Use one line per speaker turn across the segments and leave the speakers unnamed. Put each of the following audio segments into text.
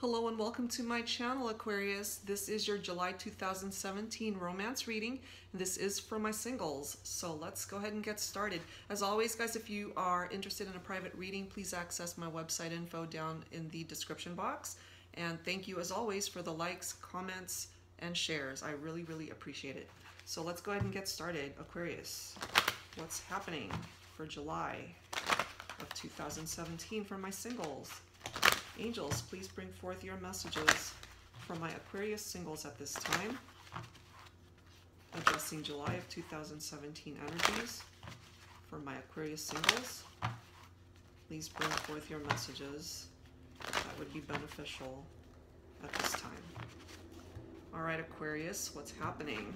Hello and welcome to my channel Aquarius. This is your July 2017 romance reading. This is for my singles. So let's go ahead and get started. As always guys, if you are interested in a private reading, please access my website info down in the description box. And thank you as always for the likes, comments, and shares. I really, really appreciate it. So let's go ahead and get started. Aquarius, what's happening for July of 2017 for my singles? Angels, please bring forth your messages for my Aquarius singles at this time. Addressing July of 2017 energies for my Aquarius singles. Please bring forth your messages that would be beneficial at this time. All right, Aquarius, what's happening?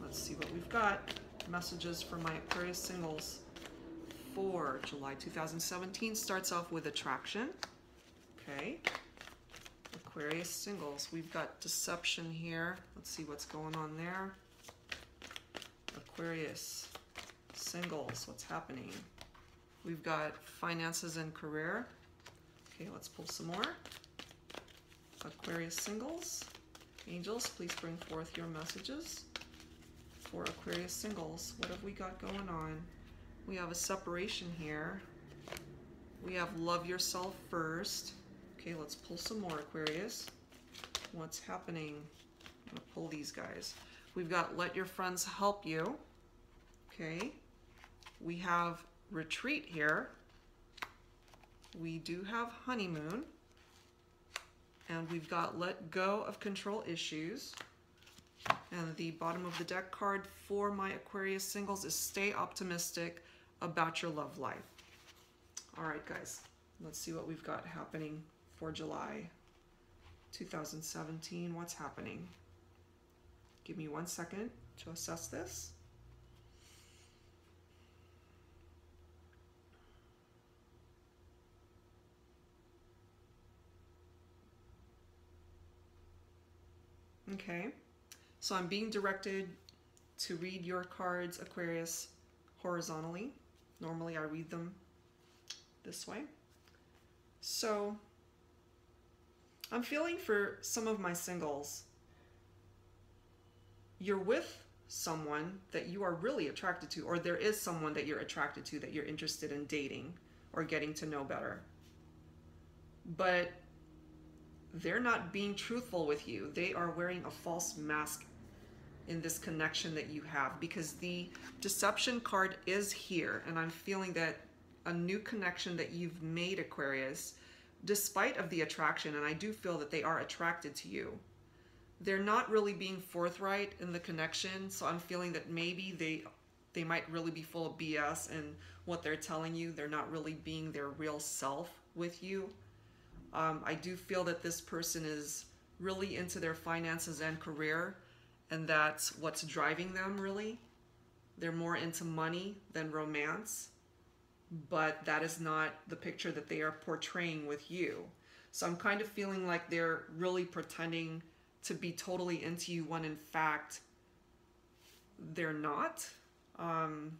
Let's see what we've got. Messages for my Aquarius singles for July 2017 starts off with attraction. Okay. Aquarius singles. We've got deception here. Let's see what's going on there. Aquarius singles. What's happening? We've got finances and career. Okay, let's pull some more. Aquarius singles. Angels, please bring forth your messages for Aquarius singles. What have we got going on? We have a separation here. We have love yourself first. Okay, let's pull some more Aquarius. What's happening? I'm gonna pull these guys. We've got let your friends help you. Okay. We have retreat here. We do have honeymoon. And we've got let go of control issues. And the bottom of the deck card for my Aquarius singles is stay optimistic about your love life. All right, guys, let's see what we've got happening for July 2017. What's happening? Give me one second to assess this. Okay, so I'm being directed to read your cards, Aquarius, horizontally. Normally I read them this way. So I'm feeling for some of my singles. You're with someone that you are really attracted to, or there is someone that you're attracted to that you're interested in dating or getting to know better. But they're not being truthful with you. They are wearing a false mask in this connection that you have because the deception card is here and I'm feeling that a new connection that you've made Aquarius despite of the attraction and I do feel that they are attracted to you. They're not really being forthright in the connection so I'm feeling that maybe they they might really be full of BS and what they're telling you. They're not really being their real self with you. Um, I do feel that this person is really into their finances and career and that's what's driving them really. They're more into money than romance, but that is not the picture that they are portraying with you. So I'm kind of feeling like they're really pretending to be totally into you when in fact they're not. Um,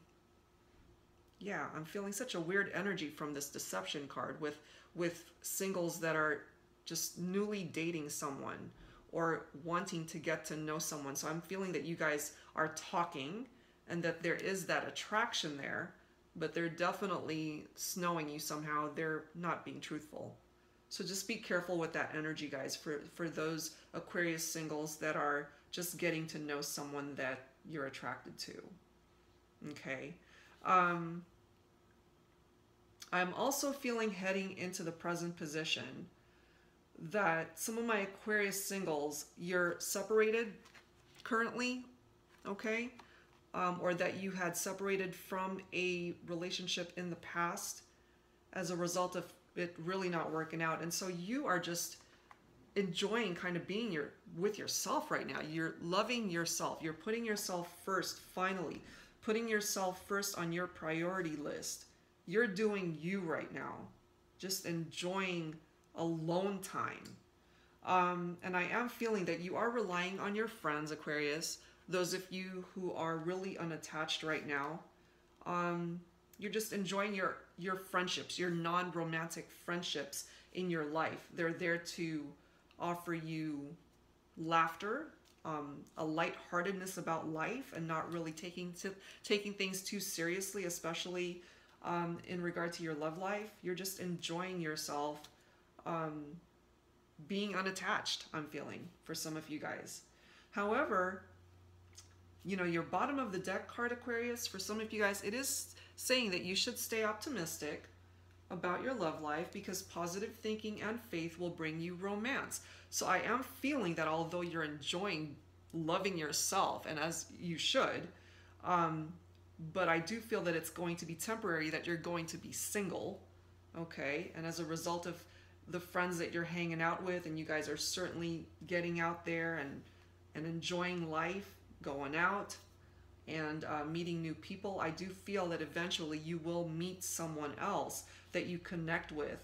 yeah, I'm feeling such a weird energy from this deception card with with singles that are just newly dating someone or wanting to get to know someone. So I'm feeling that you guys are talking and that there is that attraction there, but they're definitely snowing you somehow. They're not being truthful. So just be careful with that energy, guys, for, for those Aquarius singles that are just getting to know someone that you're attracted to. Okay. Um, I'm also feeling heading into the present position that some of my Aquarius singles, you're separated currently, okay? Um, or that you had separated from a relationship in the past as a result of it really not working out. And so you are just enjoying kind of being your with yourself right now. You're loving yourself. You're putting yourself first, finally. Putting yourself first on your priority list. You're doing you right now. Just enjoying alone time. Um, and I am feeling that you are relying on your friends, Aquarius, those of you who are really unattached right now. Um, you're just enjoying your, your friendships, your non-romantic friendships, in your life. They're there to offer you laughter, um, a lightheartedness about life, and not really taking to, taking things too seriously, especially um, in regard to your love life. You're just enjoying yourself, um, being unattached. I'm feeling for some of you guys. However, you know your bottom of the deck card Aquarius for some of you guys, it is saying that you should stay optimistic about your love life because positive thinking and faith will bring you romance. So I am feeling that although you're enjoying loving yourself, and as you should, um, but I do feel that it's going to be temporary, that you're going to be single, okay? And as a result of the friends that you're hanging out with, and you guys are certainly getting out there and, and enjoying life, going out, and uh, meeting new people, I do feel that eventually you will meet someone else that you connect with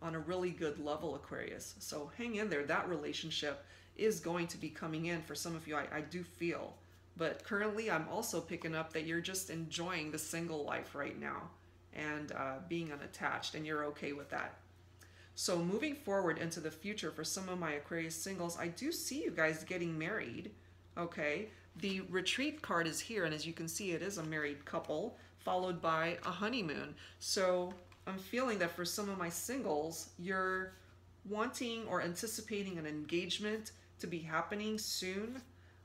on a really good level, Aquarius. So hang in there. That relationship is going to be coming in for some of you, I, I do feel. But currently, I'm also picking up that you're just enjoying the single life right now and uh, being unattached, and you're okay with that. So moving forward into the future for some of my Aquarius singles, I do see you guys getting married, okay? The retreat card is here, and as you can see, it is a married couple, followed by a honeymoon. So I'm feeling that for some of my singles, you're wanting or anticipating an engagement to be happening soon,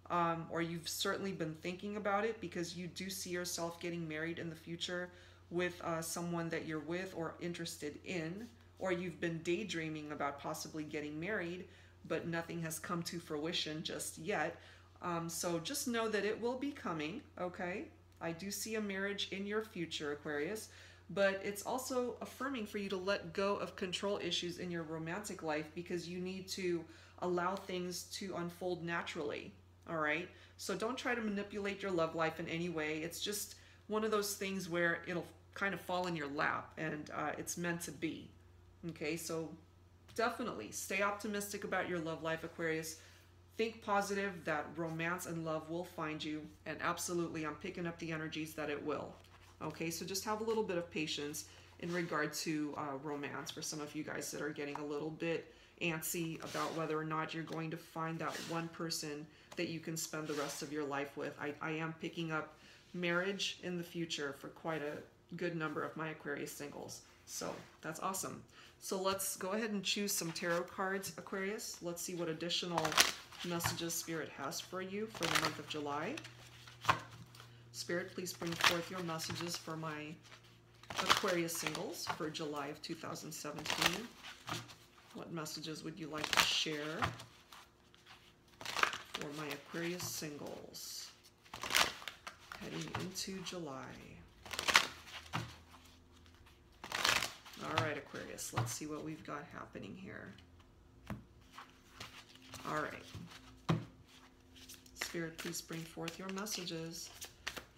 um, or you've certainly been thinking about it because you do see yourself getting married in the future with uh, someone that you're with or interested in, or you've been daydreaming about possibly getting married, but nothing has come to fruition just yet. Um, so just know that it will be coming, okay? I do see a marriage in your future, Aquarius, but it's also affirming for you to let go of control issues in your romantic life because you need to allow things to unfold naturally, all right? So don't try to manipulate your love life in any way. It's just one of those things where it'll kind of fall in your lap and uh, it's meant to be, okay? So definitely stay optimistic about your love life, Aquarius. Think positive that romance and love will find you and absolutely i'm picking up the energies that it will. Okay so just have a little bit of patience in regard to uh, romance for some of you guys that are getting a little bit antsy about whether or not you're going to find that one person that you can spend the rest of your life with. I, I am picking up marriage in the future for quite a good number of my aquarius singles. So that's awesome so let's go ahead and choose some tarot cards aquarius let's see what additional messages Spirit has for you for the month of July. Spirit, please bring forth your messages for my Aquarius singles for July of 2017. What messages would you like to share for my Aquarius singles heading into July? All right, Aquarius, let's see what we've got happening here. All right. Spirit, please bring forth your messages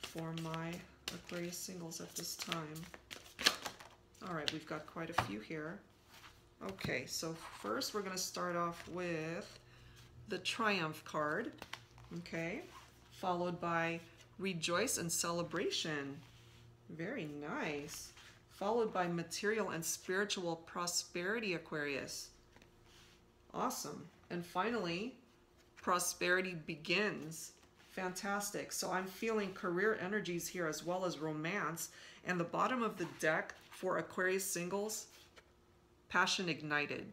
for my Aquarius singles at this time. All right, we've got quite a few here. Okay, so first we're going to start off with the Triumph card, okay, followed by Rejoice and Celebration. Very nice. Followed by Material and Spiritual Prosperity, Aquarius. Awesome. And finally, prosperity begins. Fantastic. So I'm feeling career energies here as well as romance. And the bottom of the deck for Aquarius singles, passion ignited.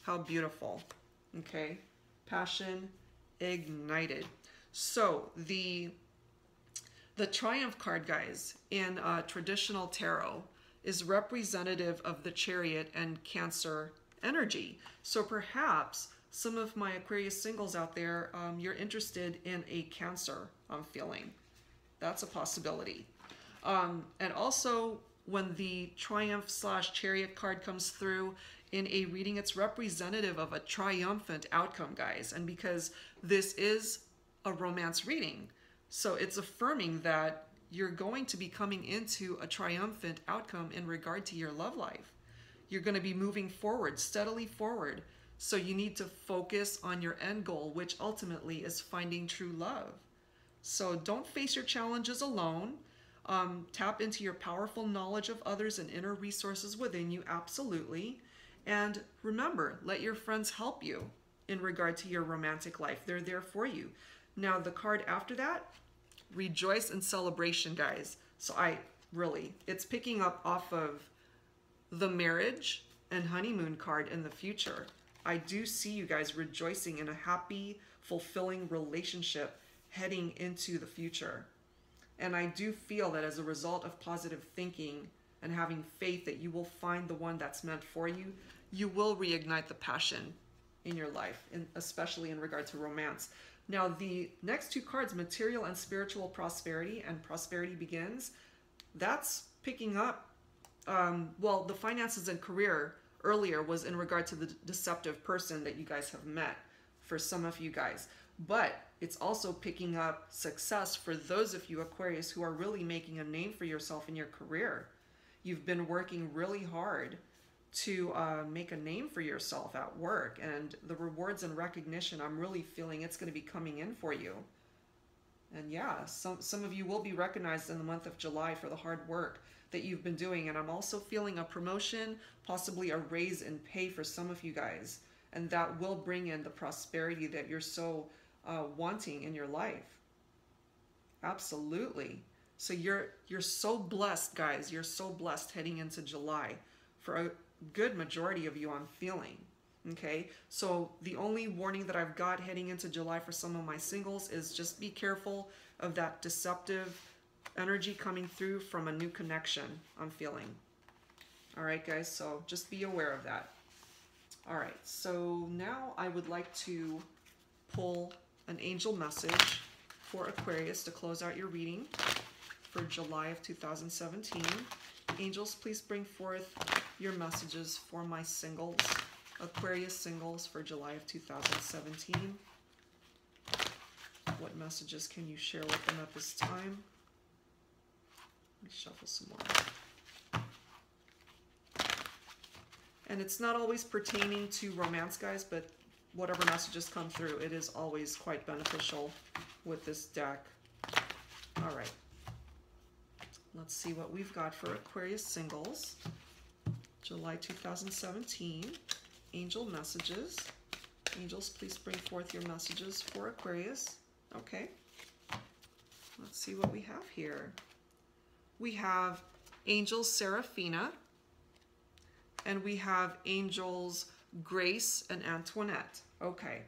How beautiful. Okay. Passion ignited. So the the Triumph card, guys, in uh, traditional tarot is representative of the Chariot and Cancer energy. So perhaps some of my Aquarius singles out there, um, you're interested in a Cancer, I'm feeling. That's a possibility. Um, and also, when the Triumph slash Chariot card comes through in a reading, it's representative of a triumphant outcome, guys. And because this is a romance reading, so it's affirming that you're going to be coming into a triumphant outcome in regard to your love life. You're going to be moving forward, steadily forward. So you need to focus on your end goal, which ultimately is finding true love. So don't face your challenges alone. Um, tap into your powerful knowledge of others and inner resources within you, absolutely. And remember, let your friends help you in regard to your romantic life. They're there for you. Now, the card after that, rejoice and celebration, guys. So I really, it's picking up off of the marriage and honeymoon card in the future. I do see you guys rejoicing in a happy, fulfilling relationship heading into the future. And I do feel that as a result of positive thinking and having faith that you will find the one that's meant for you, you will reignite the passion in your life, and especially in regard to romance. Now, the next two cards, material and spiritual prosperity and prosperity begins, that's picking up. Um, well, the finances and career earlier was in regard to the deceptive person that you guys have met for some of you guys. But it's also picking up success for those of you, Aquarius, who are really making a name for yourself in your career. You've been working really hard to uh, make a name for yourself at work and the rewards and recognition i'm really feeling it's going to be coming in for you. And yeah some some of you will be recognized in the month of july for the hard work that you've been doing and i'm also feeling a promotion possibly a raise in pay for some of you guys and that will bring in the prosperity that you're so uh, wanting in your life. Absolutely. So you're you're so blessed guys. You're so blessed heading into july for a good majority of you I'm feeling. Okay, so the only warning that I've got heading into July for some of my singles is just be careful of that deceptive energy coming through from a new connection I'm feeling. All right, guys, so just be aware of that. All right, so now I would like to pull an angel message for Aquarius to close out your reading for July of 2017. Angels, please bring forth your messages for my singles, Aquarius singles for July of 2017. What messages can you share with them at this time? Let me shuffle some more. And it's not always pertaining to romance, guys, but whatever messages come through, it is always quite beneficial with this deck. All right. Let's see what we've got for Aquarius singles. July 2017. Angel messages. Angels, please bring forth your messages for Aquarius. Okay. Let's see what we have here. We have Angels Seraphina. And we have Angels Grace and Antoinette. Okay.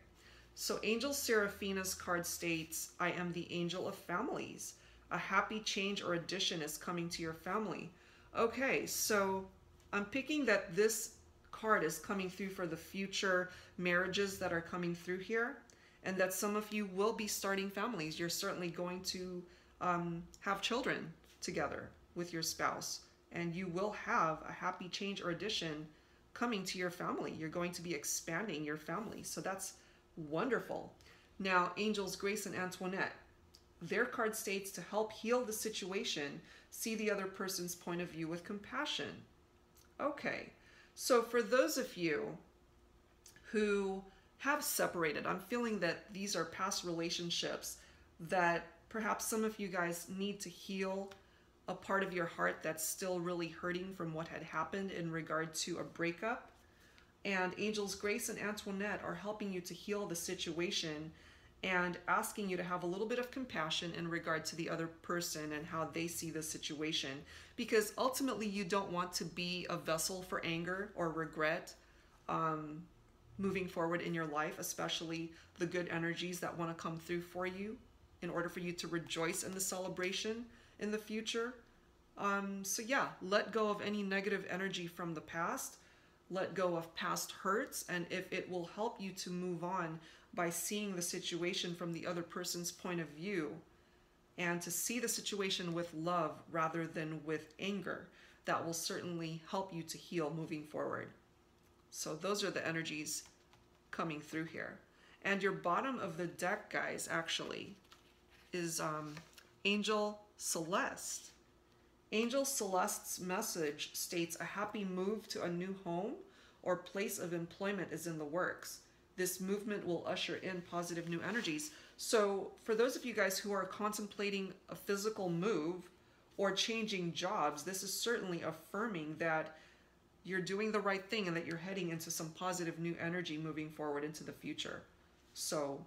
So Angel Seraphina's card states, I am the angel of families. A happy change or addition is coming to your family. Okay, so I'm picking that this card is coming through for the future marriages that are coming through here and that some of you will be starting families. You're certainly going to um, have children together with your spouse and you will have a happy change or addition coming to your family. You're going to be expanding your family. So that's wonderful. Now, Angels Grace and Antoinette, their card states to help heal the situation, see the other person's point of view with compassion. Okay, so for those of you who have separated, I'm feeling that these are past relationships that perhaps some of you guys need to heal a part of your heart that's still really hurting from what had happened in regard to a breakup. And Angels Grace and Antoinette are helping you to heal the situation and asking you to have a little bit of compassion in regard to the other person and how they see the situation. Because ultimately, you don't want to be a vessel for anger or regret um, moving forward in your life, especially the good energies that want to come through for you in order for you to rejoice in the celebration in the future. Um, so, yeah, let go of any negative energy from the past. Let go of past hurts. And if it will help you to move on, by seeing the situation from the other person's point of view and to see the situation with love rather than with anger. That will certainly help you to heal moving forward. So, those are the energies coming through here. And your bottom of the deck, guys, actually is um, Angel Celeste. Angel Celeste's message states a happy move to a new home or place of employment is in the works this movement will usher in positive new energies. So, for those of you guys who are contemplating a physical move or changing jobs, this is certainly affirming that you're doing the right thing and that you're heading into some positive new energy moving forward into the future. So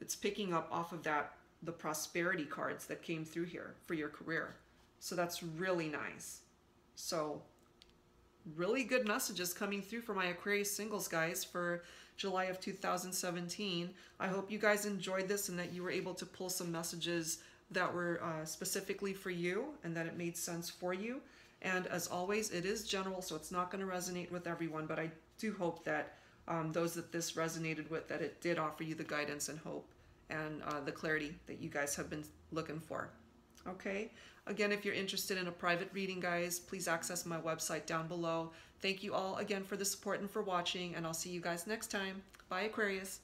it's picking up off of that the prosperity cards that came through here for your career. So that's really nice. So really good messages coming through for my Aquarius singles guys for July of 2017. I hope you guys enjoyed this and that you were able to pull some messages that were uh, specifically for you and that it made sense for you. And as always, it is general, so it's not going to resonate with everyone, but I do hope that um, those that this resonated with, that it did offer you the guidance and hope and uh, the clarity that you guys have been looking for. Okay? Again, if you're interested in a private reading, guys, please access my website down below. Thank you all again for the support and for watching, and I'll see you guys next time. Bye, Aquarius.